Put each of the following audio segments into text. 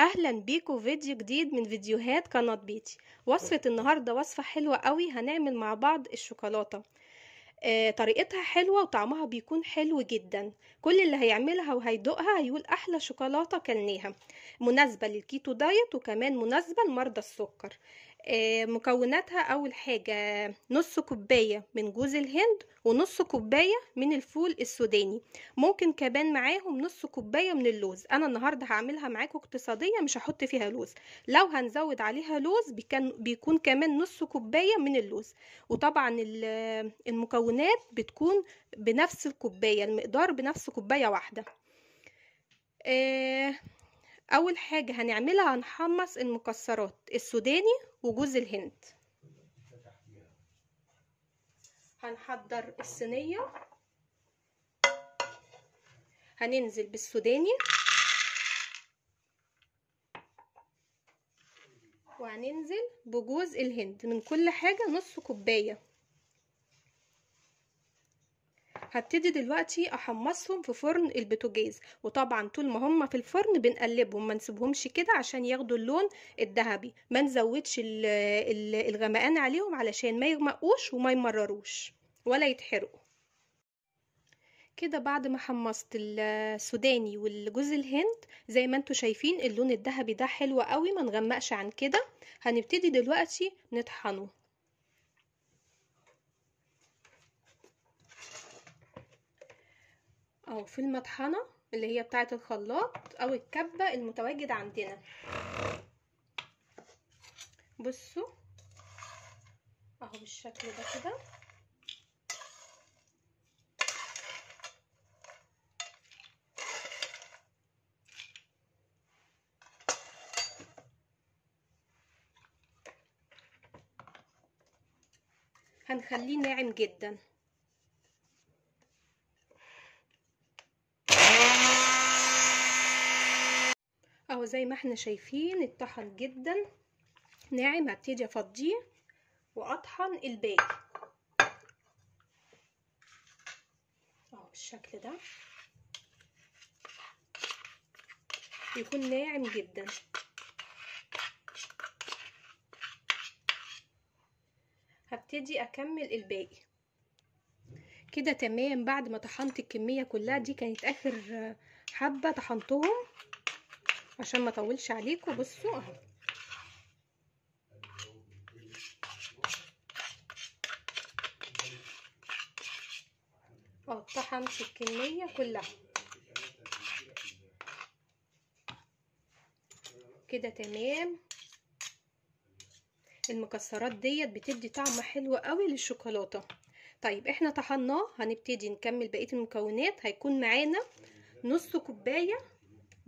أهلا بيكم فيديو جديد من فيديوهات قناة بيتي. وصفة النهاردة وصفة حلوة قوي هنعمل مع بعض الشوكولاتة. آه، طريقتها حلوة وطعمها بيكون حلو جدا. كل اللي هيعملها وهيدوقها هيقول أحلى شوكولاتة كلناها. مناسبة للكيتو دايت وكمان مناسبة لمرضى السكر. آه، مكوناتها أول حاجة نص كوباية من جوز الهند ونص كوباية من الفول السوداني. ممكن كمان معاهم نص كوباية من اللوز. أنا النهاردة هعملها معاكم اقتصادية مش هحط فيها لوز. لو هنزود عليها لوز بيكون كمان نص كوباية من اللوز. وطبعا المكونات بتكون بنفس الكوباية المقدار بنفس كوباية واحدة. آه أول حاجة هنعملها هنحمص المكسرات السوداني وجوز الهند. هنحضر الصينية. هننزل بالسوداني. وهننزل بجوز الهند. من كل حاجة نص كوباية. هبتدي دلوقتي أحمصهم في فرن البوتاجاز وطبعا طول ما هم في الفرن بنقلبهم ما نسيبهمش كده عشان ياخدوا اللون الذهبي ما نزودش الغمقان عليهم علشان ما يغمقوش وما يمرروش ولا يتحرقوا. كده بعد ما حمصت السوداني والجوز الهند زي ما أنتوا شايفين اللون الذهبي ده حلو قوي ما نغمقش عن كده. هنبتدي دلوقتي نطحنه. اهو في المطحنة اللي هي بتاعة الخلاط أو الكبة المتواجد عندنا. بصوا. أهو بالشكل ده كده. هنخليه ناعم جدا. زي ما إحنا شايفين اتطحن جدا. ناعم هبتدي افضيه واطحن الباقي. اهو بالشكل ده. يكون ناعم جدا. هبتدي اكمل الباقي. كده تمام. بعد ما طحنت الكمية كلها دي كانت آخر حبة طحنتهم. عشان ما اطولش عليكم بصوا اهو آه طحنت الكمية كلها. كده تمام. المكسرات ديت بتدي طعم حلو قوي للشوكولاتة. طيب إحنا طحناه هنبتدي نكمل بقية المكونات. هيكون معانا نص كوباية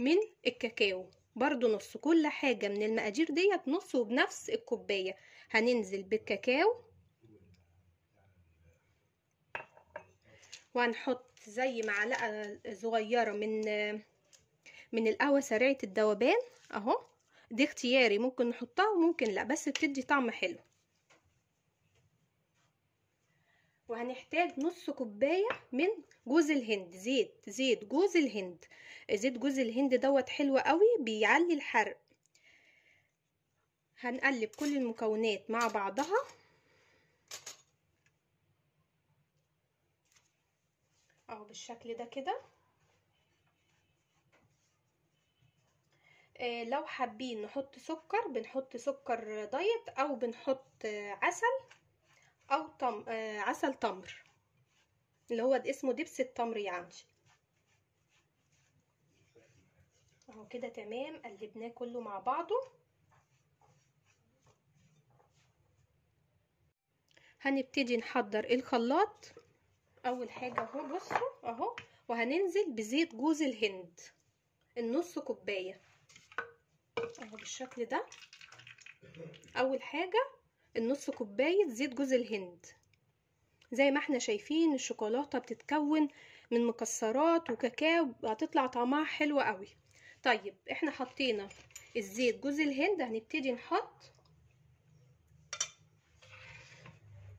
من الكاكاو. برضو نص كل حاجة من المقادير ديت نص وبنفس الكوباية. هننزل بالكاكاو. وهنحط زي معلقة صغيرة من من القهوة سريعة الذوبان أهو. دي اختياري. ممكن نحطها وممكن لا. بس بتدي طعم حلو. وهنحتاج نص كوباية من جوز الهند. زيت زيت جوز الهند. زيت جوز الهند دوت حلو قوي بيعلي الحرق. هنقلب كل المكونات مع بعضها. أهو بالشكل ده كده. آه لو حابين نحط سكر بنحط سكر دايت أو بنحط عسل. أو طم... آه عسل تمر اللي هو اسمه دبس التمر يعني أهو كده تمام قلبناه كله مع بعضه. هنبتدي نحضر الخلاط. أول حاجة أهو بصوا أهو وهننزل بزيت جوز الهند النص كوباية. أهو بالشكل ده. أول حاجة النص كوباية زيت جوز الهند. زي ما إحنا شايفين الشوكولاتة بتتكون من مكسرات وكاكاو هتطلع طعمها حلو قوي. طيب إحنا حطينا الزيت جوز الهند هنبتدي نحط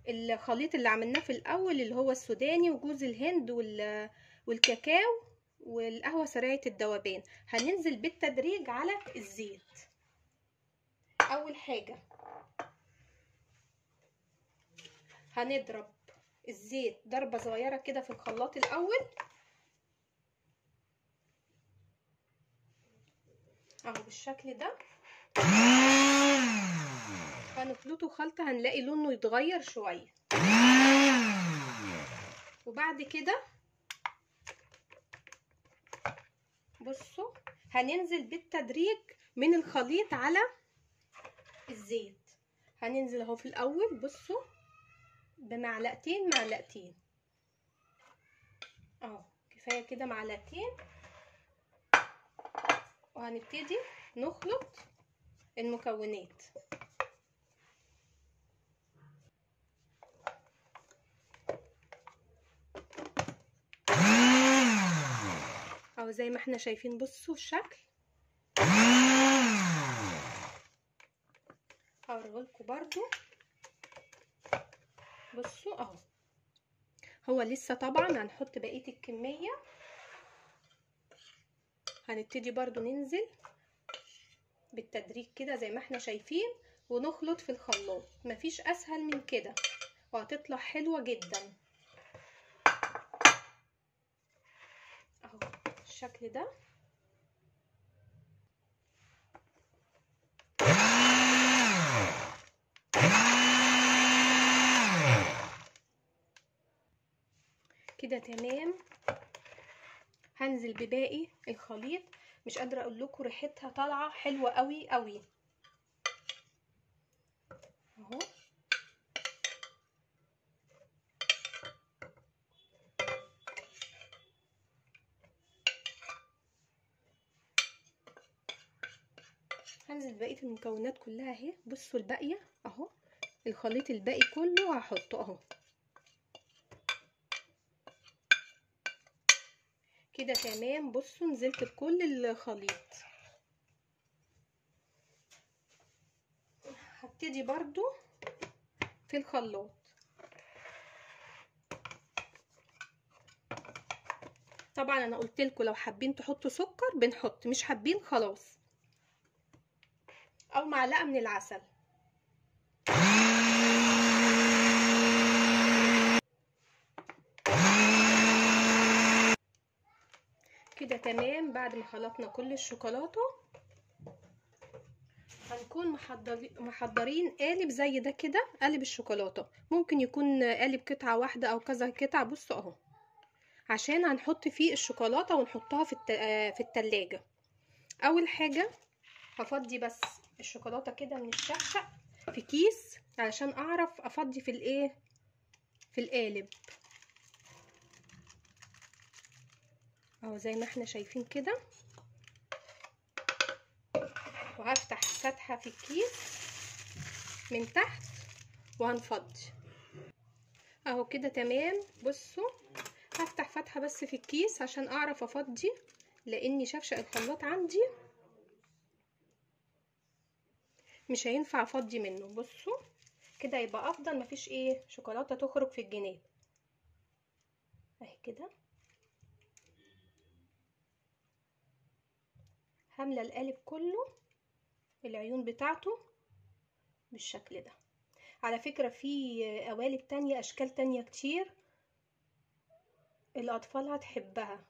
الخليط اللي عملناه في الأول اللي هو السوداني وجوز الهند والكاكاو والقهوة سريعة الذوبان هننزل بالتدريج على الزيت. أول حاجة هنضرب الزيت ضربة صغيرة كده في الخلاط الأول. أهو بالشكل ده. هنخلطه خلطة هنلاقي لونه يتغير شوية. وبعد كده بصوا هننزل بالتدريج من الخليط على الزيت. هننزل أهو في الأول بصوا. بمعلقتين معلقتين. اهو كفاية كده معلقتين. وهنبتدي نخلط المكونات. اهو زي ما إحنا شايفين بصوا الشكل. هوريهولكوا برضو. بصوا اهو. هو لسه طبعا هنحط بقية الكمية. هنبتدي برضو ننزل بالتدريج كده زي ما إحنا شايفين ونخلط في الخلاط. مفيش أسهل من كده وهتطلع حلوة جدا. اهو بالشكل ده. كده تمام. هنزل بباقي الخليط. مش قادرة أقول لكم ريحتها طالعة حلوة قوي قوي أهو. هنزل بقية المكونات كلها أهي. بصوا الباقية أهو. الخليط الباقي كله هحطه أهو. كده تمام. بصوا نزلت بكل الخليط. هبتدي برضو في الخلاط. طبعا أنا قلت لكم لو حابين تحطوا سكر بنحط مش حابين خلاص. أو معلقة من العسل. كده تمام. بعد ما خلطنا كل الشوكولاتة هنكون محضرين قالب زي ده كده قالب الشوكولاتة. ممكن يكون قالب قطعة واحدة أو كذا قطعة. بصوا أهو. عشان هنحط فيه الشوكولاتة ونحطها في في التلاجة. أول حاجة هفضي بس الشوكولاتة كده من الشقشق في كيس علشان أعرف أفضي في الإيه؟ في القالب. اهو زي ما إحنا شايفين كده. وهفتح فتحة في الكيس من تحت وهنفضي اهو كده تمام. بصوا هفتح فتحة بس في الكيس عشان اعرف افضي لاني شفشق الخلاط عندي. مش هينفع افضي منه. بصوا كده يبقى افضل. مفيش إيه شوكولاتة تخرج في الجناب اهي كده. هامله القالب كله العيون بتاعته بالشكل ده. على فكرة في قوالب تانية أشكال تانية كتير الأطفال هتحبها.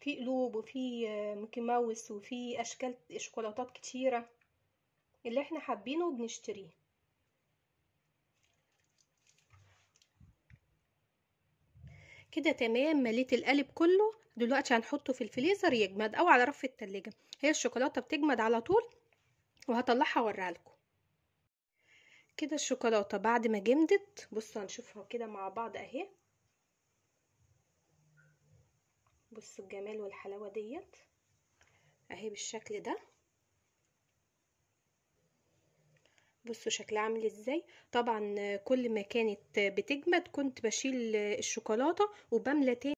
في قلوب وفي ميكي ماوس وفي أشكال شوكولاتات كتيرة اللي إحنا حابينه بنشتريه كده تمام مليت القالب كله. دلوقتي هنحطه في الفريزر يجمد أو على رف التلاجة. هي الشوكولاتة بتجمد على طول وهطلعها أوريها لكم. كده الشوكولاتة بعد ما جمدت بصوا هنشوفها كده مع بعض أهي. بصوا الجمال والحلاوة ديت. أهي بالشكل ده. بصوا شكلها عامل إزاي. طبعا كل ما كانت بتجمد كنت بشيل الشوكولاتة وبملى تاني.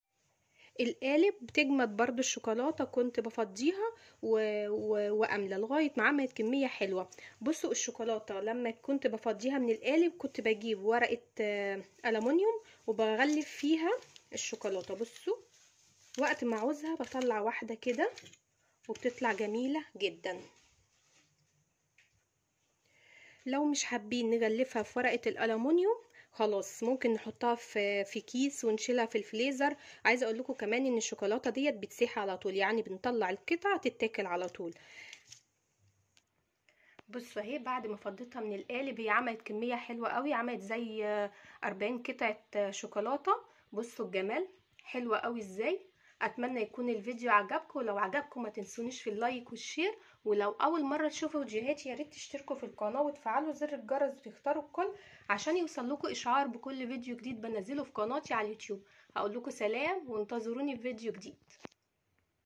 القالب بتجمد برضو الشوكولاتة كنت بفضيها و... و... وأملى لغاية ما عملت كمية حلوة. بصوا الشوكولاتة لما كنت بفضيها من القالب كنت بجيب ورقة الومنيوم وبغلف فيها الشوكولاتة. بصوا وقت ما عاوزها بطلع واحدة كده وبتطلع جميلة جدا. لو مش حابين نغلفها في ورقة الألمونيوم خلاص ممكن نحطها في في كيس ونشيلها في الفريزر عايزة أقول لكم كمان إن الشوكولاتة ديت بتسيح على طول يعني بنطلع القطعه تتاكل على طول. بصوا اهي بعد ما فضيتها من القالب هي عملت كمية حلوة قوي عملت زي 40 قطعة شوكولاتة. بصوا الجمال حلوة قوي إزاي. أتمنى يكون الفيديو عجبكم ولو عجبكم ما تنسونيش في ال like وال share ولو أول مرة تشوفوا فيديوهاتي يا ريت تشتركوا في القناة وتفعلوا زر الجرس وتختاروا الكل عشان يوصل لكم إشعار بكل فيديو جديد بنزله في قناتي على اليوتيوب. هقول لكم سلام وانتظروني في فيديو جديد.